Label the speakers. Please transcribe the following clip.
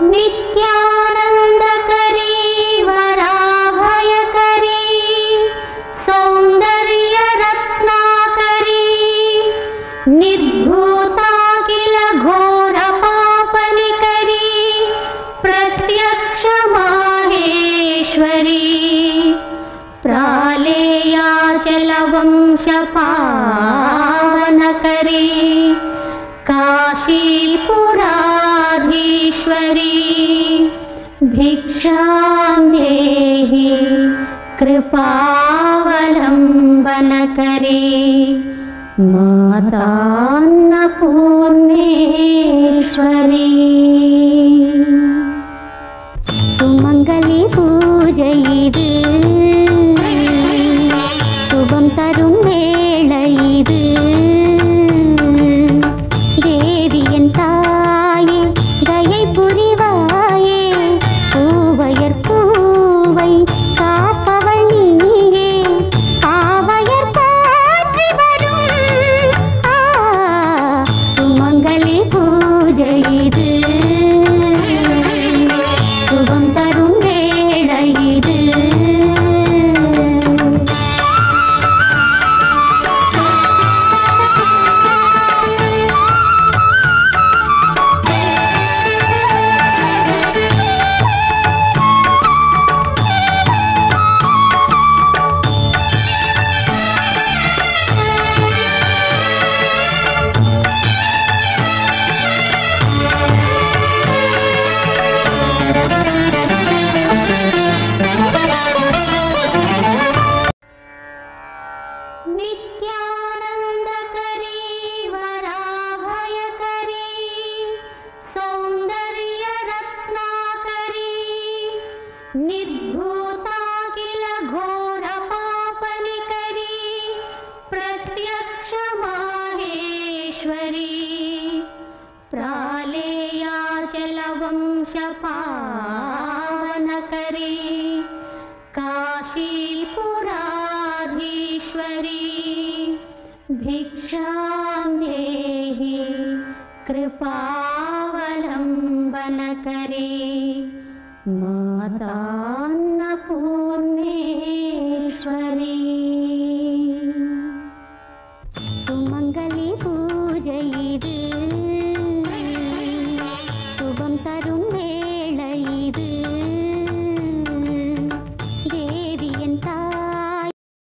Speaker 1: नित्यानन्दकरी वराभयकरी सौन्दर्यरत्नाकरी निर्भूता किल घोरपापनिकरी प्रत्यक्ष माहेश्वरी प्रालेयाचलवंशपावनकरी हेश्वरी भिक्षां देहि कृपावलम्बनकरे। मातान्नपूर्णेश्वरी। सुमङ्गली पूजयति नित्यानन्दकरी वराभयकरी सौन्दर्यरत्नाकरी निर्भूता किल घोरपापनिकरी प्रत्यक्ष माहेश्वरी प्रालेयाचलवंशपावनकरी काशीपुराधीश्वरी भिक्षां देहि कृपावलम्बनकरी मातान्नपूर्णेश्वरी